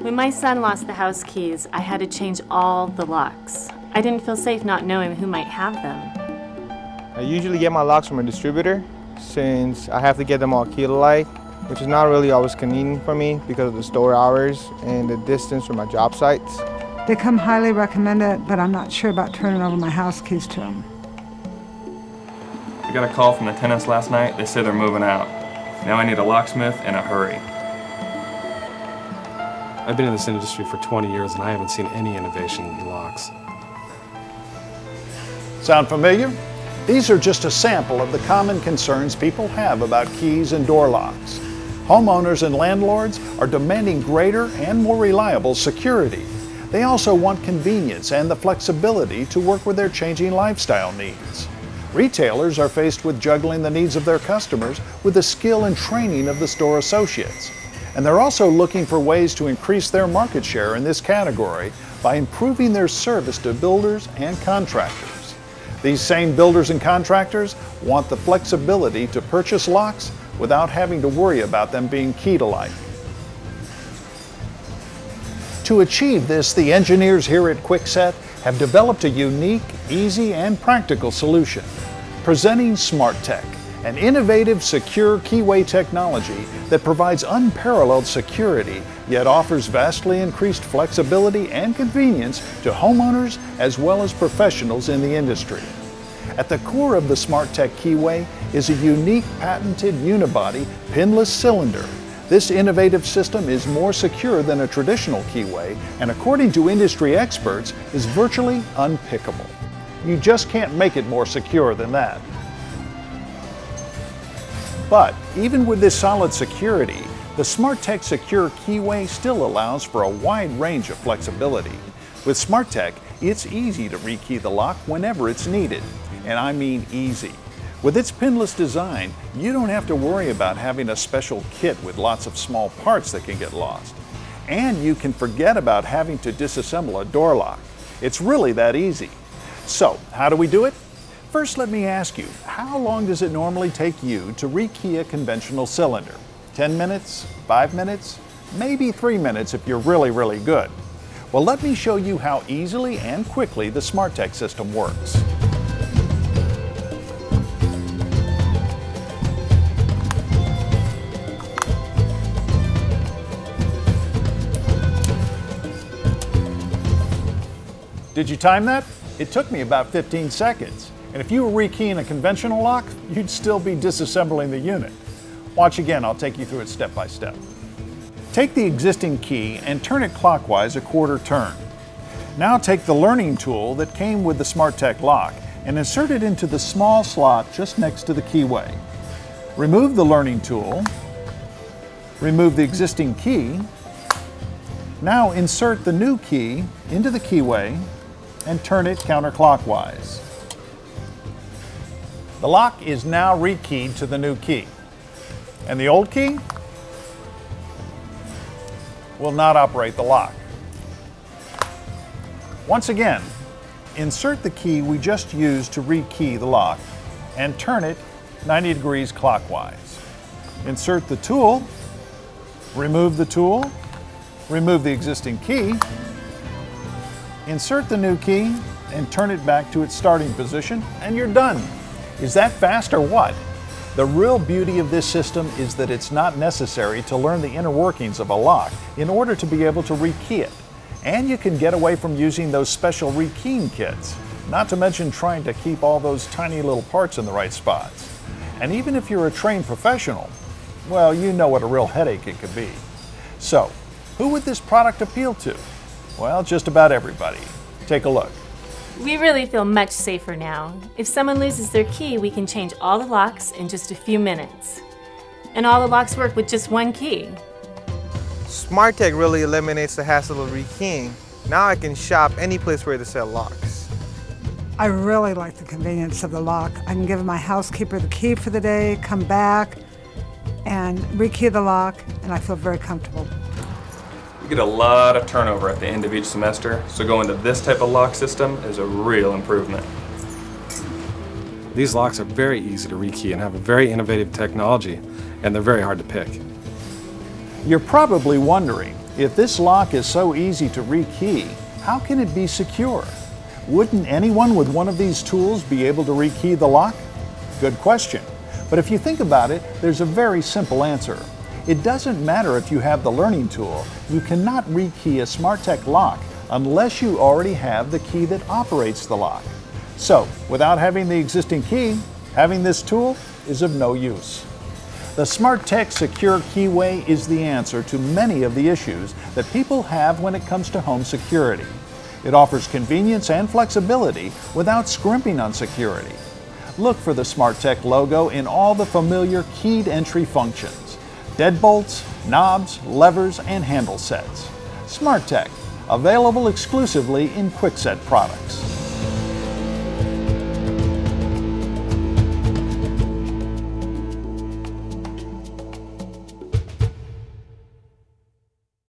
When my son lost the house keys, I had to change all the locks. I didn't feel safe not knowing who might have them. I usually get my locks from a distributor since I have to get them all keyed alike, which is not really always convenient for me because of the store hours and the distance from my job sites. They come highly recommended, but I'm not sure about turning over my house keys to them. I got a call from the tenants last night. They said they're moving out. Now I need a locksmith in a hurry. I've been in this industry for 20 years and I haven't seen any innovation in locks. Sound familiar? These are just a sample of the common concerns people have about keys and door locks. Homeowners and landlords are demanding greater and more reliable security. They also want convenience and the flexibility to work with their changing lifestyle needs. Retailers are faced with juggling the needs of their customers with the skill and training of the store associates. And they're also looking for ways to increase their market share in this category by improving their service to builders and contractors. These same builders and contractors want the flexibility to purchase locks without having to worry about them being keyed alike. To achieve this, the engineers here at Kwikset have developed a unique, easy, and practical solution. Presenting SmarTech, an innovative, secure keyway technology that provides unparalleled security, yet offers vastly increased flexibility and convenience to homeowners as well as professionals in the industry. At the core of the SmarTech keyway is a unique patented unibody pinless cylinder. This innovative system is more secure than a traditional keyway and according to industry experts is virtually unpickable. You just can't make it more secure than that. But even with this solid security, the SmarTech Secure Keyway still allows for a wide range of flexibility. With SmarTech, it's easy to rekey the lock whenever it's needed, and I mean easy. With its pinless design, you don't have to worry about having a special kit with lots of small parts that can get lost. And you can forget about having to disassemble a door lock. It's really that easy. So, how do we do it? First, let me ask you, how long does it normally take you to rekey a conventional cylinder? 10 minutes? 5 minutes? Maybe 3 minutes if you're really, really good. Well, let me show you how easily and quickly the SmarTech system works. Did you time that? It took me about 15 seconds. And if you were rekeying a conventional lock, you'd still be disassembling the unit. Watch again, I'll take you through it step by step. Take the existing key and turn it clockwise a quarter turn. Now take the learning tool that came with the SmarTech lock and insert it into the small slot just next to the keyway. Remove the learning tool, remove the existing key, now insert the new key into the keyway and turn it counterclockwise. The lock is now rekeyed to the new key. And the old key will not operate the lock. Once again, insert the key we just used to rekey the lock and turn it 90 degrees clockwise. Insert the tool, remove the tool, remove the existing key, insert the new key, and turn it back to its starting position, and you're done. Is that fast or what? The real beauty of this system is that it's not necessary to learn the inner workings of a lock in order to be able to rekey it. And you can get away from using those special rekeying kits, not to mention trying to keep all those tiny little parts in the right spots. And even if you're a trained professional, well, you know what a real headache it could be. So, who would this product appeal to? Well, just about everybody. Take a look. We really feel much safer now. If someone loses their key, we can change all the locks in just a few minutes. And all the locks work with just one key. SmarTech really eliminates the hassle of rekeying. Now I can shop any place where they sell locks. I really like the convenience of the lock. I can give my housekeeper the key for the day, come back, and rekey the lock, and I feel very comfortable. You get a lot of turnover at the end of each semester, so going to this type of lock system is a real improvement. These locks are very easy to rekey and have a very innovative technology, and they're very hard to pick. You're probably wondering, If this lock is so easy to rekey, how can it be secure? Wouldn't anyone with one of these tools be able to rekey the lock? Good question. But if you think about it, there's a very simple answer. It doesn't matter if you have the learning tool, you cannot rekey a SmarTech lock unless you already have the key that operates the lock. So, without having the existing key, having this tool is of no use. The SmarTech Secure Keyway is the answer to many of the issues that people have when it comes to home security. It offers convenience and flexibility without scrimping on security. Look for the SmarTech logo in all the familiar keyed entry functions deadbolts, knobs, levers, and handle sets. SmarTech, available exclusively in Kwikset products.